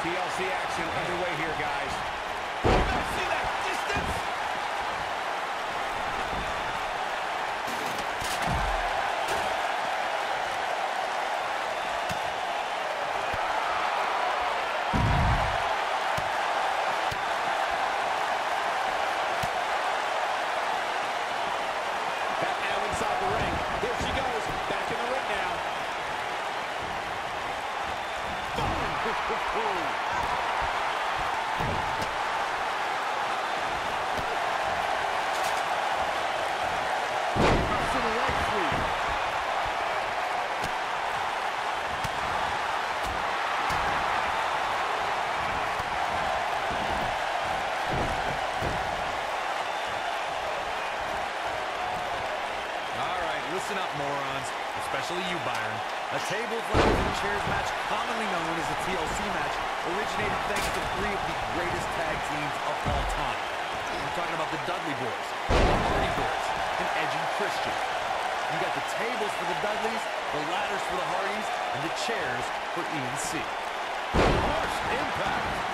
TLC action underway here, guys. The ring. Here she goes. Back in the ring now. To the leg sweep. All right, listen up, morons. Especially you, Byron. A tables, ladders, and chairs match, commonly known as a TLC match, originated thanks to three of the greatest tag teams of all time. We're talking about the Dudley Boyz, the Hardy Boyz, and Edge and Christian. You got the tables for the Dudleys, the ladders for the Hardys, and the chairs for ENC. Harsh impact.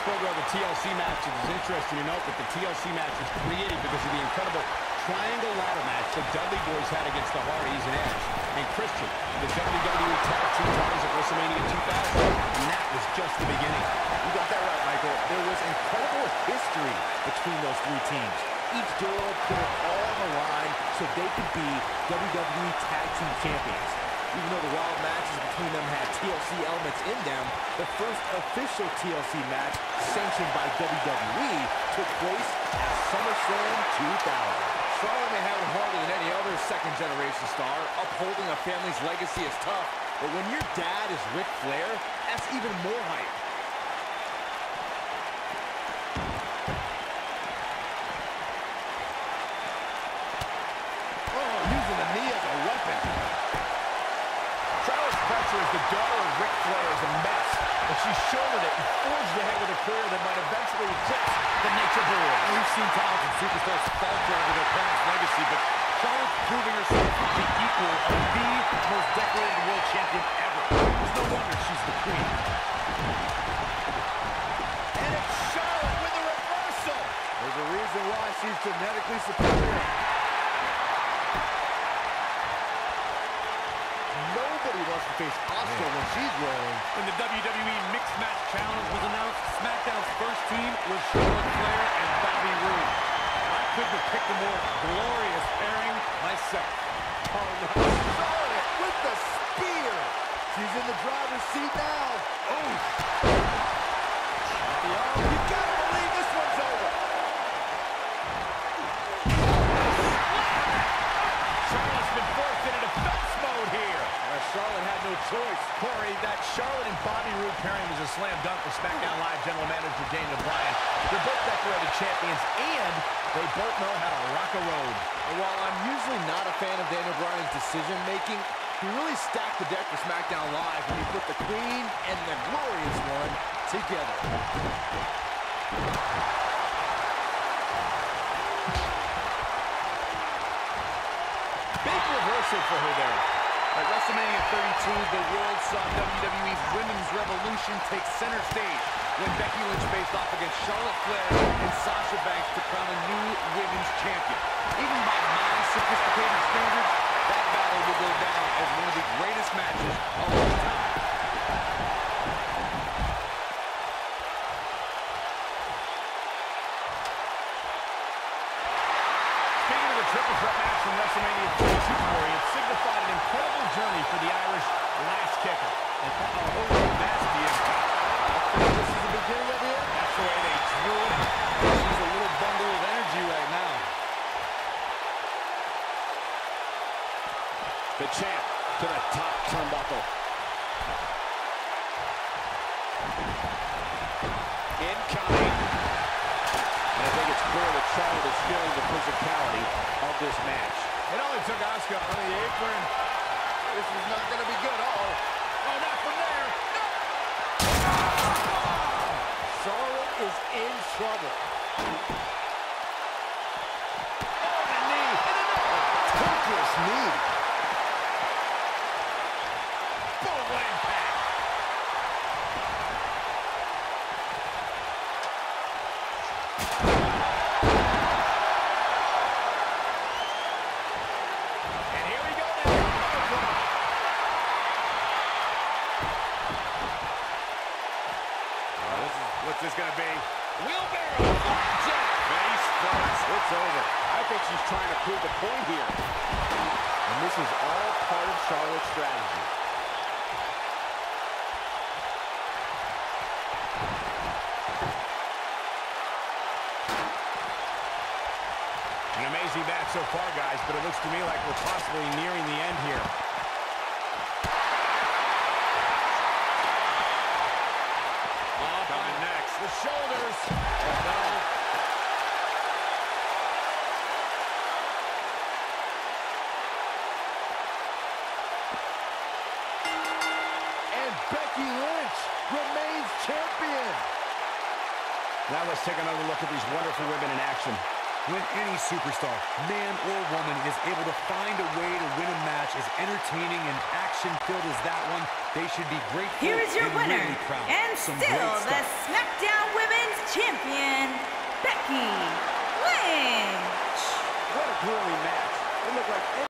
Spoke about the TLC matches. It's interesting to note that the TLC match was created because of the incredible triangle ladder match the Dudley Boyz had against the Hardys and Edge and Christian, the WWE Tag Team titles at WrestleMania 2000. And that was just the beginning. You got that right, Michael. There was incredible history between those three teams. Each duo put it all on the line so they could be WWE Tag Team Champions. Even though the wild matches between them had TLC elements in them, the first official TLC match sanctioned by WWE took place at SummerSlam 2000. Charlotte may have it harder than any other second-generation star. Upholding a family's legacy is tough. But when your dad is Ric Flair, that's even more hype. Oh, using the knee as a weapon. Pressure as the daughter of Ric Flair is a mess. But she shouldered it and forged ahead with a career that might eventually eclipse the Nature Boy. We've seen talented superstars falter under their parents' legacy, but Charlotte's proving herself to be equal of the most decorated world champion ever. It's no wonder she's the queen. And it's Charlotte with a reversal. There's a reason why she's genetically superior. Wants to face Asuka when she's rolling. When the WWE Mixed Match Challenge was announced, SmackDown's first team was Charlotte Flair and Bobby Roode. I couldn't have picked a more glorious pairing myself. Oh, no. Charlotte with the spear. She's in the driver's seat now. Oh. You gotta believe this one's over. Charlotte's been forced into defense mode here. Well, Charlotte had no choice. Corey, that Charlotte and Bobby Roode pairing was a slam dunk for SmackDown Live General Manager Daniel Bryan. They're both decorated champions, and they both know how to rock a road. And while I'm usually not a fan of Daniel Bryan's decision-making, he really stacked the deck for SmackDown Live when he put the Queen and the Glorious One together. Big reversal for her there. At WrestleMania 32, the world saw WWE's Women's Revolution take center stage when Becky Lynch faced off against Charlotte Flair and Sasha Banks to crown a new women's champion. Even by my sophisticated standards, that battle will go down as one of the greatest matches of all time. The champ to the top turnbuckle. Incoming. And I think it's clear that Charlotte is feeling the physicality of this match. It only took Asuka on the apron. This is not going to be good. Uh-oh. Oh, not from there. No. Ah! Charlotte is in trouble. Oh, the knee. And another. Torturous knee. Going to be. Wheelbarrow. Face first. It's over. I think she's trying to prove a point here. And this is all part of Charlotte's strategy. An amazing match so far, guys, but it looks to me like we're possibly nearing the end here. Shoulders. And Becky Lynch remains champion. Now let's take another look at these wonderful women in action. When any superstar, man or woman, is able to find a way to win a match as entertaining and action-filled as that one, they should be grateful Here is your and winner, really proud. and Some still the. SmackDown Women's Champion, Becky Lynch. What a grueling match. It looked like